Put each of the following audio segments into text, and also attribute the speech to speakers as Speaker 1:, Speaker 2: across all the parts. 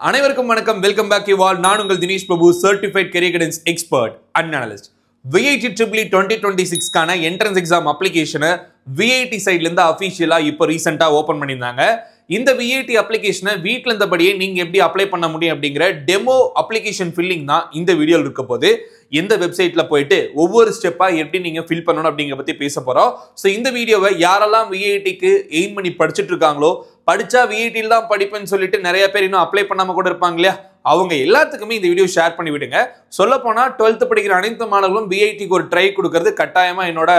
Speaker 1: அனைவருக்கும் வணக்கம். Welcome back you all நான் உங்கள் Dinesh Prabhu certified career guidance expert and analyst VIT triple twenty twenty சிக்ஸ்க்கான entrance exam அப்ளிகேஷனை VIT சைட்லேருந்து அஃபீஷியலாக இப்போ ரீசெண்டாக ஓப்பன் பண்ணியிருந்தாங்க. இந்த விஐடி அப்ளிகேஷனை வீட்டில் இருந்தபடியே நீங்கள் எப்படி அப்ளை பண்ண முடியும் அப்படிங்கிற டெமோ அப்ளிகேஷன் ஃபில்லிங் தான் இந்த வீடியோவில் இருக்க போது எந்த வெப்சைட்டில் போயிட்டு ஒவ்வொரு ஸ்டெப்பாக எப்படி நீங்கள் ஃபில் பண்ணணும் அப்படிங்கிற பற்றி பேச போகிறோம் ஸோ இந்த வீடியோவை யாரெல்லாம் விஐடிக்கு எய்ம் பண்ணி படிச்சுட்டு இருக்காங்களோ படித்தா விஐடியில் தான் படிப்பேன்னு சொல்லிட்டு நிறைய பேர் இன்னும் அப்ளை பண்ணாமல் கூட இருப்பாங்க இல்லையா? அவங்க எல்லாத்துக்குமே இந்த வீடியோ ஷேர் பண்ணி விடுங்க. சொல்லப்போனால் போனா டுவெல்த் படிக்கிற அனைத்து மாணவர்களும் பிஐடிக்கு ஒரு ட்ரை கொடுக்கறது கட்டாயமாக என்னோட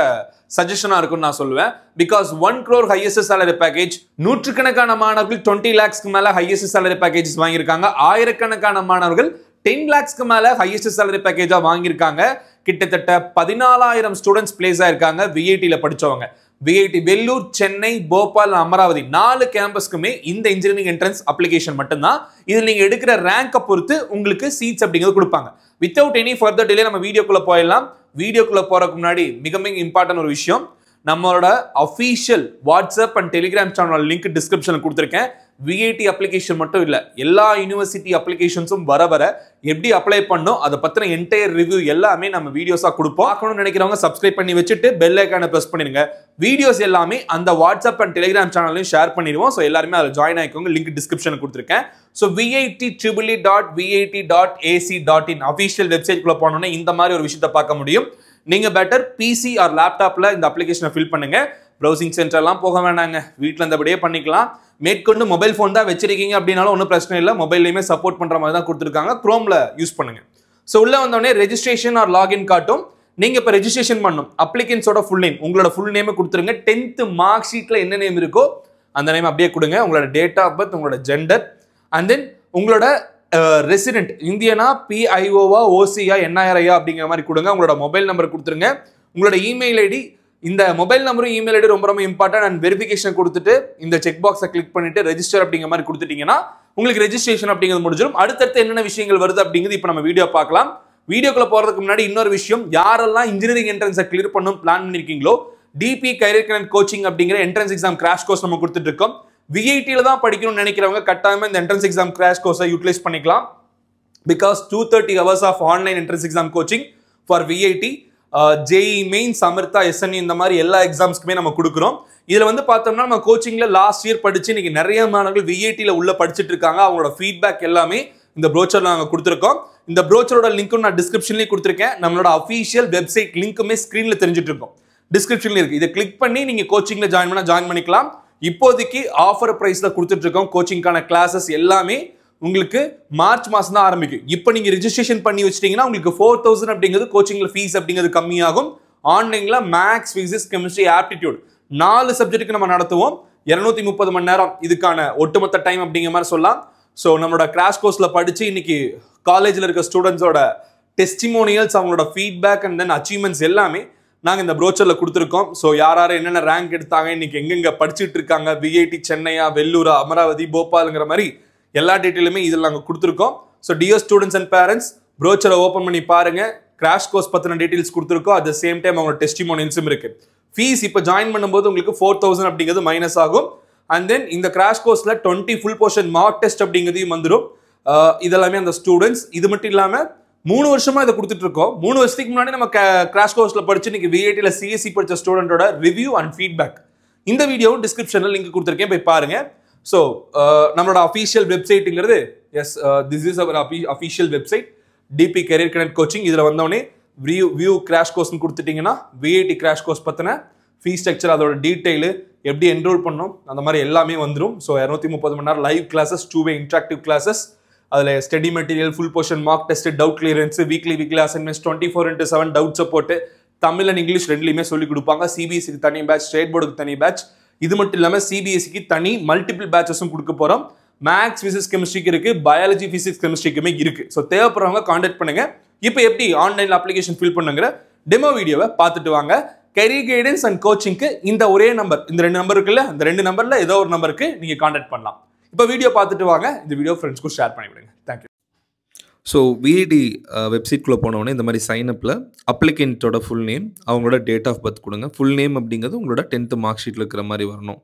Speaker 1: சஜஷனாக இருக்கும்னு நான் சொல்லுவேன். Because one crore highest salary package நூற்றுக்கணக்கான மாணவர்கள் டுவெண்ட்டி லேக்ஸ்க்கு மேலே ஹையஸ்ட் சேலரி பேக்கேஜஸ் வாங்கியிருக்காங்க. ஆயிரக்கணக்கான மாணவர்கள் டென் லேக்ஸ்க்கு மேலே ஹையஸ்ட் சேலரி பேக்கேஜாக வாங்கியிருக்காங்க. கிட்டத்தட்ட பதினாலாயிரம் ஸ்டூடெண்ட்ஸ் பிளேஸ் ஆயிருக்காங்க விஐடியில் படிச்சவங்க. விஐடி வெல்லூர் சென்னை போபால் அமராவதி நாலு கேம்பஸ்க்குமே இந்த இன்ஜினியரிங் என்ட்ரன்ஸ் அப்ளிகேஷன் மட்டும்தான். இதில் நீங்கள் எடுக்கிற ரேங்கை பொறுத்து உங்களுக்கு சீட்ஸ் அப்படிங்கிறது கொடுப்பாங்க. வித்தவுட் எனி ஃபர்தர் டிலே நம்ம வீடியோக்குள்ளே போயிடலாம். வீடியோக்குள்ளே போகிறதுக்கு முன்னாடி மிக மிக இம்பார்ட்டன்ட் ஒரு விஷயம். நம்மளோட official WhatsApp and Telegram channel link டிஸ்கிரிப்ஷனில் கொடுத்துருக்கேன். விஐடி அப்ளிகேஷன் மட்டும் இல்லை எல்லா யூனிவர்சிட்டி அப்ளிகேஷன்ஸும் வர வர எப்படி அப்ளை பண்ணோம் அதை பற்றின என்டையர் ரிவ்யூ எல்லாமே நம்ம வீடியோஸாக கொடுப்போம். பார்க்கணும்னு நினைக்கிறவங்க சப்ஸ்கிரைப் பண்ணி வச்சுட்டு பெல் ஐக்கானை ப்ரெஸ் பண்ணிடுங்க. வீடியோஸ் எல்லாமே அந்த வாட்ஸ்அப் அண்ட் டெலிகிராம் சேனலையும் ஷேர் பண்ணிடுவோம். ஸோ எல்லாருமே அதில் ஜாயின் ஆகிக்கோங்க லிங்க் டிஸ்கிரிப்ஷனில் கொடுத்துருக்கேன். So VIT triple dot VIT dot AC dot in official வெப்சைட்குள்ளே போனோன்னே இந்த மாதிரி ஒரு விஷயத்தை பார்க்க முடியும். நீங்கள் பெட்டர் பிசி ஆர் லேப்டாப்பில் இந்த அப்ளிகேஷனை ஃபில் பண்ணுங்கள் ப்ரௌசிங் சென்டர்லாம் போக வேணாங்க. வீட்டில் இருந்தபடியே பண்ணிக்கலாம். மேற்கொண்டு மொபைல் ஃபோன் தான் வச்சிருக்கீங்க அப்படின்னாலும் ஒன்றும் பிரச்சனை இல்லை. மொபைல்லையுமே சப்போர்ட் பண்ணுற மாதிரி தான் கொடுத்துருக்காங்க. க்ரோமில் யூஸ் பண்ணுங்க. ஸோ உள்ளே வந்தோடனே ரெஜிஸ்ட்ரேஷன் ஆர் லாகின் காட்டும். நீங்கள் இப்போ ரெஜிஸ்ட்ரேஷன் பண்ணும் அப்ளிகன்ஸோட ஃபுல் நேம் உங்களோட ஃபுல் நேமே கொடுத்துருங்க. டென்த்து மார்க் ஷீட்டில் என்ன நேம் இருக்கோ அந்த நேம் அப்படியே கொடுங்க. உங்களோட டேட் ஆஃப் பர்த் உங்களோட ஜெண்டர் அண்ட் தென் உங்களோட ரெசிடென்ட் இந்தியனா பிஐஓவா ஓசியா என்ஐஆர்ஐயா அப்படிங்கிற மாதிரி கொடுங்க. உங்களோட மொபைல் நம்பர் கொடுத்துருங்க. உங்களோட இமெயில் ஐடி இந்த மொபைல் நம்பரும் இமெயில் ஐடி ரொம்ப ரொம்ப இம்பார்ட்டன்ட் அண்ட் வெரிஃபிகேஷன் கொடுத்துட்டு இந்த செக் பாக்ஸை கிளிக் பண்ணிட்டு ரெஜிஸ்டர் அப்படிங்கிற மாதிரி கொடுத்துட்டீங்கன்னா உங்களுக்கு ரெஜிஸ்ட்ரேஷன் அப்படிங்கிறது முடிஞ்சிடும். அடுத்தடுத்து என்னென்ன விஷயங்கள் வருது அப்படிங்கிறது இப்போ நம்ம வீடியோ பார்க்கலாம். வீடியோக்குள்ள போறதுக்கு முன்னாடி இன்னொரு விஷயம் யாரெல்லாம் இன்ஜினியரிங் என்ட்ரன்ஸை கிளியர் பண்ணும் பிளான் பண்ணிருக்கீங்களோ டிபி கரியர் கனெக்ட் கோச்சிங் அப்படிங்கிற என்ட்ரன்ஸ் எக்ஸாம் கிராஷ் கோர்ஸ் நம்ம கொடுத்துட்டு இருக்கோம். விஐடியில் தான் படிக்கணும்னு நினைக்கிறவங்க கட்டாயமாக இந்த என்ட்ரன்ஸ் எக்ஸாம் கிராஷ் கோர்ஸை யூட்டிலைஸ் பண்ணிக்கலாம். Because two thirty hours of online entrance exam coaching for VIT JEE main சமர்த்தா SNE இந்த மாதிரி எல்லா எக்ஸாம்ஸ்க்குமே நம்ம கொடுக்குறோம். இதில் வந்து பார்த்தோம்னா நம்ம கோச்சிங்கில் லாஸ்ட் இயர் படித்து இன்றைக்கி நிறைய மாணவர்கள் விஐடியில் உள்ளே படிச்சுட்டு இருக்காங்க. அவங்களோட ஃபீட்பேக் எல்லாமே இந்த ப்ரோச்சரில் நாங்கள் கொடுத்துருக்கோம். இந்த ப்ரோச்சரோட லிங்க்கும் நான் டிஸ்கிரிப்ஷன்லேயே கொடுத்துருக்கேன். நம்மளோட அஃபீஷியல் வெப்சைட் லிங்க்குமே ஸ்க்ரீனில் தெரிஞ்சுட்டு இருக்கோம் டிஸ்கிரிப்ஷன்ல இருக்குது இதை கிளிக் பண்ணி நீங்கள் கோச்சிங்கில் ஜாயின் பண்ணால் ஜாயின் பண்ணிக்கலாம். இப்போதைக்கு ஆஃபர் ப்ரைஸில் கொடுத்துட்ருக்கோம் கோச்சிங்கான கிளாஸஸ் எல்லாமே உங்களுக்கு மார்ச் மாதம் தான் ஆரம்பிக்கும். இப்போ நீங்கள் ரிஜிஸ்ட்ரேஷன் பண்ணி வச்சிட்டீங்கன்னா உங்களுக்கு ஃபோர் தௌசண்ட் அப்படிங்கிறது கோச்சிங்கில் ஃபீஸ் அப்படிங்கிறது கம்மியாகும். ஆன்லைனில் மேக்ஸ் ஃபிசிக்ஸ் கெமிஸ்ட்ரி ஆப்டிடியூட் நாலு சப்ஜெக்ட்டுக்கு நம்ம நடத்துவோம். இரநூத்தி முப்பது மணி நேரம். இதுக்கான ஒட்டுமொத்த டைம் அப்படிங்கிற மாதிரி சொல்லலாம். ஸோ நம்மளோட கிராஷ் கோர்ஸில் படித்து இன்னைக்கு காலேஜில் இருக்க ஸ்டூடெண்ட்ஸோட டெஸ்டிமோனியல்ஸ் அவங்களோட ஃபீட்பேக் அண்ட் தென் அச்சீவ்மெண்ட்ஸ் எல்லாமே நாங்கள் இந்த ப்ரோச்சரில் கொடுத்துருக்கோம். ஸோ யார் யார் என்னென்ன ரேங்க் எடுத்தாங்க இன்னைக்கு எங்கெங்க படிச்சுட்டு இருக்காங்க விஐடி சென்னையா வெள்ளூரா அமராவதி போபாலுங்கிற மாதிரி எல்லா டீட்டெயிலுமே இதில் நாங்கள் கொடுத்துருக்கோம். So dear students and parents ப்ரோச்சரை open பண்ணி பாருங்கள் கிராஷ் கோர்ஸ் பற்றின டீட்டெயில்ஸ் கொடுத்துருக்கோம். அட் த சேம் டைம் அவங்களோட டெஸ்டிமோனியல்ஸும் இருக்குது ஃபீஸ் இப்போ ஜாயின் பண்ணும்போது உங்களுக்கு ஃபோர் தௌசண்ட் அப்படிங்கிறது மைனஸ் ஆகும். அண்ட் தென் இந்த கிராஷ் கோர்ஸில் twenty full portion mock test அப்படிங்கிறதையும் வந்துடும் இதெல்லாமே அந்த ஸ்டூடெண்ட்ஸ் இது மட்டும் இல்லாமல் மூணு வருஷமாக இதை கொடுத்துட்ருக்கோம் மூணு வருஷத்துக்கு முன்னாடி நம்ம கிராஷ் கோர்ஸில் படிச்சு இன்றைக்கி விஐடியில் சிஎஸ்சி படித்த ஸ்டூடெண்ட்டோட ரிவ்யூ அண்ட் ஃபீட்பேக் இந்த வீடியோவும் டிஸ்கிரிப்ஷனில் லிங்க் கொடுத்துருக்கேன். போய் பாருங்க. ஸோ நம்மளோட official வெப்சைட்டுங்கிறது yes this is our official website DP career connect coaching இதில் வந்தோடனே வியூ வியூ கிராஷ் கோர்ஸ்னு கொடுத்துட்டிங்கன்னா விஐடி கிராஷ் கோர்ஸ் பற்றின ஃபீஸ் ஸ்ட்ரக்சர் அதோட டீட்டெயிலு எப்படி என்ரோல் பண்ணணும் அந்த மாதிரி எல்லாமே வந்துடும் ஸோ இரநூத்தி முப்பது மணி நேரம் live classes two way interactive classes அதில் study material full portion mock test doubt clearance weekly weekly assignments twenty four into seven doubt support Tamil and English ரெண்டுலையுமே சொல்லிக் கொடுப்பாங்க. சிபிஎஸ்சிக்கு தனி பேட்ச் ஸ்டேட் போர்டுக்கு தனி பேட்ச் இது மட்டும் இல்லாமல் சிபிஎஸ்சிக்கு தனி மல்டிபிள் பேட்சஸும் கொடுக்க போகிறோம் மேக்ஸ் ஃபிசிக்ஸ் கெமிஸ்ட்ரிக்கு இருக்கு. பயாலஜி ஃபிசிக்ஸ் கெமிஸ்ட்ரிக்குமே இருக்கு. ஸோ தேவைப்படுறவங்க காண்டாக்ட் பண்ணுங்க. இப்போ எப்படி ஆன்லைன் அப்ளிகேஷன் ஃபில் பண்ணுங்கிற டெமோ வீடியோவை பார்த்துட்டு வாங்க. கெரியர் கைடன்ஸ் அண்ட் கோச்சிங்க்கு இந்த ஒரே நம்பர் இந்த ரெண்டு நம்பர் இருக்குல்ல இந்த ரெண்டு நம்பர்ல ஏதோ ஒரு நம்பருக்கு நீங்க காண்டாக்ட் பண்ணலாம். இப்போ வீடியோ பார்த்துட்டு வாங்க. இந்த வீடியோ ஃப்ரெண்ட்ஸ்க்கும் ஷேர் பண்ணிவிடுங்க. தேங்க்யூ
Speaker 2: ஸோ விஇடி வெப்சைட்குள்ளே uh, போனோடனே இந்த மாதிரி சைனப்பில் அப்ளிகண்ட்டோட ஃபுல் நேம் அவங்களோட டேட் ஆஃப் பர்த் கொடுங்க. ஃபுல் நேம் அப்படிங்கிறது உங்களோட டென்த்து மார்க் ஷீட்டில் இருக்கிற மாதிரி வரணும்.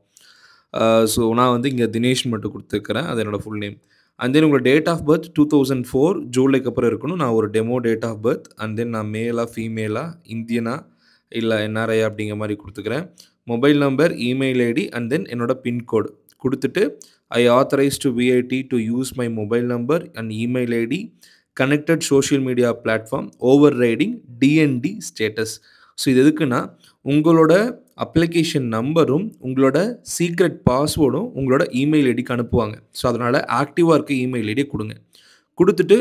Speaker 2: Uh, ஸோ நான் வந்து இங்கே தினேஷ் மட்டும் கொடுத்துருக்கிறேன் அது என்னோடய ஃபுல் நேம்
Speaker 1: அண்ட் தென் உங்களோட date of birth two thousand four ஜூலைக்கு அப்புறம் இருக்கணும். நான் ஒரு demo date of birth and then நான் மேலா ஃபீமேலா இந்தியனா இல்லை என்ஆர்ஐ அப்படிங்கிற மாதிரி கொடுத்துக்கிறேன். Mobile number email ID and then என்னோட பின்கோடு கொடுத்துட்டு I authorise to VIT to use my mobile number and email ID connected social media platform overriding DND status so இது எதுக்குன்னா உங்களோட அப்ளிகேஷன் நம்பரும் உங்களோட சீக்ரெட் பாஸ்வேர்டும் உங்களோட இமெயில் ஐடிக்கு அனுப்புவாங்க. ஸோ அதனால் ஆக்டிவாக இருக்க இமெயில் ஐடியை கொடுங்க. கொடுத்துட்டு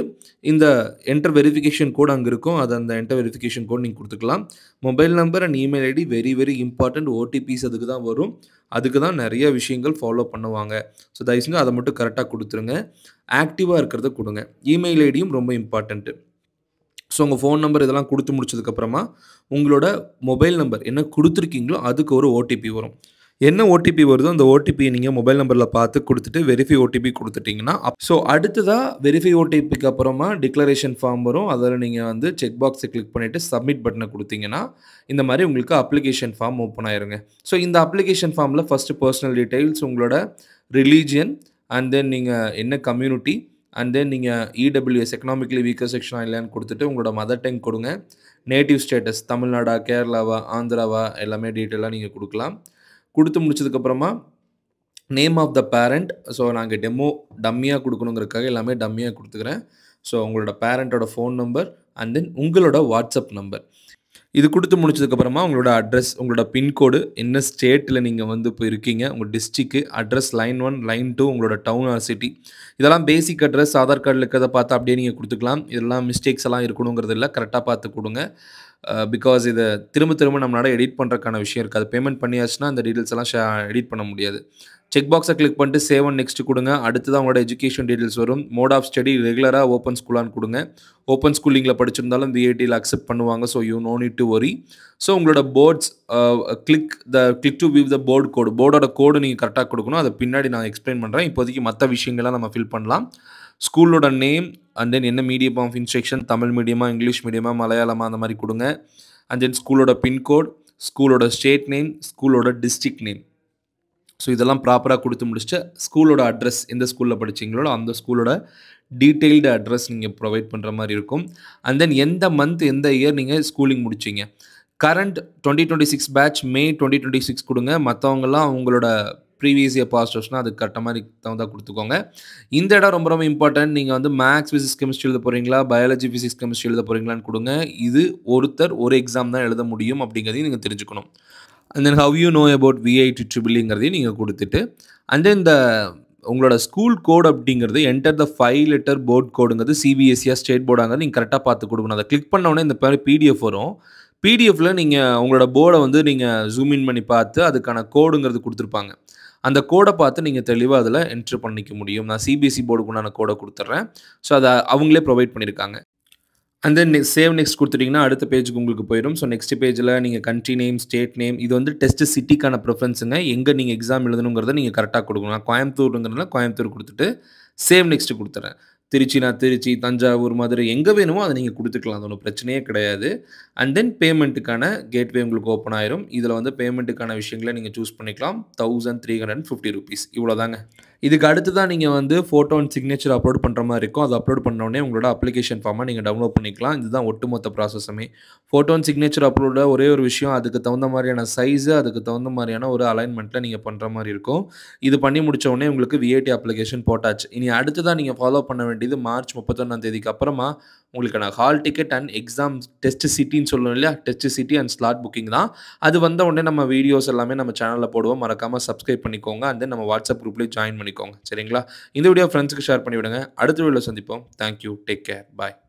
Speaker 1: இந்த என்டர் வெரிஃபிகேஷன் கோட் அங்கே இருக்கும். அது அந்த என்டர் வெரிஃபிகேஷன் கோட் நீங்கள் கொடுத்துக்கலாம். Mobile number and email ID very very important OTPs அதுக்கு தான் வரும். அதுக்கு தான் நிறைய விஷயங்கள் ஃபாலோ பண்ணுவாங்க. ஸோ தயவு செஞ்சு அதை மட்டும் கரெக்டாக கொடுத்துருங்க. ஆக்டிவாக இருக்கிறத கொடுங்க. இமெயில் ஐடியும் ரொம்ப இம்பார்ட்டண்ட்டு ஸோ உங்கள் ஃபோன் நம்பர் இதெல்லாம் கொடுத்து முடிச்சதுக்கப்புறமா உங்களோட மொபைல் நம்பர் என்ன கொடுத்துருக்கீங்களோ அதுக்கு ஒரு ஓடிபி வரும். என்ன ஓடிபி வருதோ அந்த ஓடிபியை நீங்கள் மொபைல் நம்பரில் பார்த்து கொடுத்துட்டு வெரிஃபை ஓடிபி கொடுத்துட்டிங்கன்னா ஸோ அடுத்ததாக வெரிஃபை ஓடிபிக்கு அப்புறமா டிக்ளரேஷன் ஃபார்ம் வரும். அதில் நீங்கள் வந்து செக் பாக்ஸை கிளிக் பண்ணிவிட்டு சப்மிட் பட்டனை கொடுத்தீங்கன்னா இந்த மாதிரி உங்களுக்கு அப்ளிகேஷன் ஃபார்ம் ஓப்பன் ஆயிருங்க. ஸோ இந்த அப்ளிகேஷன் ஃபார்மில் ஃபஸ்ட்டு பர்சனல் டீட்டெயில்ஸ் உங்களோட ரிலீஜியன் அண்ட் தென் நீங்கள் என்ன கம்யூனிட்டி அண்ட் தென் நீங்கள் இடபிள்யூஎஸ் எக்கனாமிக்கலி வீக்கர் செக்ஷனாக இல்லையான்னு கொடுத்துட்டு உங்களோட மதர் டங் கொடுங்க. நேட்டிவ் ஸ்டேட்டஸ் தமிழ்நாடா கேரளாவா ஆந்திராவா எல்லாமே டீட்டெயிலாக நீங்கள் கொடுக்கலாம். கொடுத்து முடிச்சதுக்கப்புறமா name of the parent so நாங்கள் டெமோ டம்மியாக கொடுக்கணுங்கிறதுக்காக எல்லாமே டம்மியாக கொடுத்துக்கிறேன். ஸோ உங்களோட பேரண்ட்டோட ஃபோன் நம்பர் அண்ட் தென் உங்களோட வாட்ஸ்அப் நம்பர் இது கொடுத்து முடிச்சதுக்கப்புறமா உங்களோட அட்ரஸ் உங்களோட பின்கோடு என்ன ஸ்டேட்டில் நீங்கள் வந்து இப்போ இருக்கீங்க உங்கள் district address line one line two உங்களோட டவுன் ஆர் சிட்டி இதெல்லாம் பேசிக் அட்ரஸ் ஆதார் கார்டில் இருக்கிறத பார்த்து அப்படியே நீங்கள் கொடுத்துக்கலாம். இதெல்லாம் மிஸ்டேக்ஸ் எல்லாம் இருக்கணுங்கிறது இல்லை கரெக்டாக பார்த்து கொடுங்க. பிகாஸ் இதை திரும்ப திரும்ப நம்மளால் எடிட் பண்ணுறதுக்கான விஷயம் இருக்காது. பேமெண்ட் பண்ணியாச்சுன்னா அந்த டீட்டெயில்ஸ் எல்லாம் எடிட் பண்ண முடியாது. செக் பாக்ஸை கிளிக் பண்ணிட்டு சேவ் அண்ட் நெக்ஸ்ட் கொடுங்க. அடுத்தது அவங்களோட எஜுகேஷன் டீட்டெயில்ஸ் வரும். மோட் ஆஃப் ஸ்டடி ரெகுலராக ஓப்பன் ஸ்கூலான்னு கொடுங்க. ஓப்பன் ஸ்கூலிங்கில் படிச்சிருந்தாலும் விஐடியில் அக்செப்ட் பண்ணுவாங்க. So you know need to worry so உங்களோட boards click the click to view the board code போர்டோட code நீங்கள் கரெக்டாக கொடுக்கணும். அதை பின்னாடி நான் எக்ஸ்பிளைன் பண்ணுறேன் இப்போதைக்கு மற்ற விஷயங்கள்லாம் நம்ம ஃபில் பண்ணலாம். ஸ்கூலோட நேம் அண்ட் தென் என்ன மீடியம் ஆஃப் இன்ஸ்ட்ரக்ஷன் தமிழ் மீடியமா இங்கிலீஷ் மீடியமா மலையாளமா அந்த மாதிரி கொடுங்க. அண்ட் தென் ஸ்கூலோட பின்கோட் ஸ்கூலோட ஸ்டேட் நேம் ஸ்கூலோட டிஸ்ட்ரிக்ட் நேம் ஸோ இதெல்லாம் ப்ராப்பராக கொடுத்து முடிச்சுட்டு ஸ்கூலோட அட்ரஸ் எந்த ஸ்கூலில் படிச்சீங்களோ அந்த ஸ்கூலோட டீட்டெயில்டு அட்ரஸ் நீங்கள் ப்ரொவைட் பண்ணுற மாதிரி இருக்கும். அண்ட் தென் எந்த மந்த் எந்த இயர் நீங்கள் schooling முடிச்சீங்க? Current twenty twenty six batch May twenty twenty six கொடுங்க. மற்றவங்கலாம் அவங்களோட ப்ரீவியஸ் இயர் பாஸ்ட் வருஷனா அதுக்கு கரெக்ட மாதிரி தகுந்தா கொடுத்துக்கோங்க. இந்த இடம் ரொம்ப ரொம்ப இம்பார்ட்டன்ட் நீங்கள் வந்து மேக்ஸ் ஃபிசிக்ஸ் கெமிஸ்ட்ரி எழுத போகிறீங்களா பயாலஜி ஃபிசிக்ஸ் கெமிஸ்ட்ரி எழுத போகிறீங்களான்னு கொடுங்க. இது ஒருத்தர் ஒரு எக்ஸாம் தான் எழுத முடியும் அப்படிங்கிறதையும் நீங்கள் தெரிஞ்சுக்கணும். And then how you know about VIT ட்ரிபிள்ங்கிறதையும் நீங்கள் கொடுத்துட்டு அண்ட் தென் இந்த உங்களோட ஸ்கூல் கோட் அப்படிங்கிறது enter the five letter board கோடுங்கிறது சிபிஎஸ்சியாக ஸ்டேட் போர்டாங்கிறது நீங்கள் கரெக்டாக பார்த்து கொடுக்கணும். அதை கிளிக் பண்ண உடனே இந்த மாதிரி பிடிஎஃப் வரும். பிடிஎஃப்பில் நீங்கள் உங்களோட போர்டை வந்து நீங்கள் ஜூம் இன் பண்ணி பார்த்து அதுக்கான கோடுங்கிறது கொடுத்துருப்பாங்க. அந்த கோடை பார்த்து நீங்கள் தெளிவாக அதில் என்ட்ரு பண்ணிக்க முடியும். நான் சிபிஎஸ்சி போர்டுக்கு உண்டான கோடை கொடுத்துட்றேன். ஸோ அதை அவங்களே ப்ரொவைட் பண்ணியிருக்காங்க அண்ட் தென் சேவ் நெக்ஸ்ட் கொடுத்துட்டிங்கன்னா அடுத்த பேஜுக்கு உங்களுக்கு போயிடும் ஸோ நெக்ஸ்ட் பேஜில் நீங்கள் கண்ட்ரி நேம் ஸ்டேட் நேம் இது வந்து டெஸ்ட் சிட்டிக்கான ப்ரிஃபரன்ஸுங்க எங்கே நீங்கள் எக்ஸாம் எழுதணுங்கிறத நீங்கள் கரெக்டாக கொடுக்கணும். நான் கோயம்புத்தூருங்கிறதுனால கோயம்புத்தூர் கொடுத்துட்டு சேவ் நெக்ஸ்ட் கொடுத்துறேன். திருச்சினா திருச்சி தஞ்சாவூர் மதுரை எங்கே வேணுமோ அதை நீங்கள் கொடுத்துக்கலாம். அது ஒன்றும் பிரச்சனையே கிடையாது. அண்ட் தென் பேமெண்ட்டுக்கான கேட்வே உங்களுக்கு ஓப்பன் ஆயிரும். இதில் வந்து பேமெண்ட்டுக்கான விஷயங்களை நீங்கள் சூஸ் பண்ணிக்கலாம். Thousand three hundred fifty rupees இவ்வளோதாங்க இதுக்கு அடுத்து தான் நீங்கள் வந்து ஃபோட்டோ அண்ட் சிக்னேச்சர் அப்லோட் பண்ணுற மாதிரி இருக்கும். அது அப்லோட் பண்ணோடனே உங்களோட அப்ளிகேஷன் ஃபார்மை நீங்கள் டவுன்லோட் பண்ணிக்கலாம். இதுதான் ஒட்டுமொத்த ப்ராசஸுமே ஃபோட்டோ அண்ட் சிக்னேச்சர் அப்லோட ஒரே ஒரு விஷயம் அதுக்கு தகுந்த மாதிரியான சைஸு அதுக்கு தகுந்த மாதிரியான ஒரு அலைன்மெண்ட்டில் நீங்கள் பண்ணுற மாதிரி இருக்கும். இது பண்ணி முடிச்ச உடனே உங்களுக்கு விஐடி அப்ளிகேஷன் போட்டாச்சு. இனி அடுத்ததான் நீங்கள் ஃபாலோ பண்ண வேண்டியது மார்ச் முப்பத்தொன்னாம் தேதிக்கு அப்புறமா நான் hall ticket and exam test சிட்டின்னு சொல்லணும் இல்லையா? Test city and slot booking தான். அது வந்த உடனே நம்ம வீடியோஸ் எல்லாமே நம்ம சேனலில் போடுவோம். மறக்காமல் சப்ஸ்கிரைப் பண்ணிக்கோங்க. அண்ட் தென் நம்ம வாட்ஸ்அப் குரூப்லேயே ஜாயின் பண்ணிக்கோங்க சரிங்களா? இந்த வீடியோ ஃப்ரெண்ட்ஸுக்கு ஷேர் பண்ணி விடுங்க அடுத்த வீடியோவில் சந்திப்போம். Thank you take care bye